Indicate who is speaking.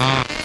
Speaker 1: Ah.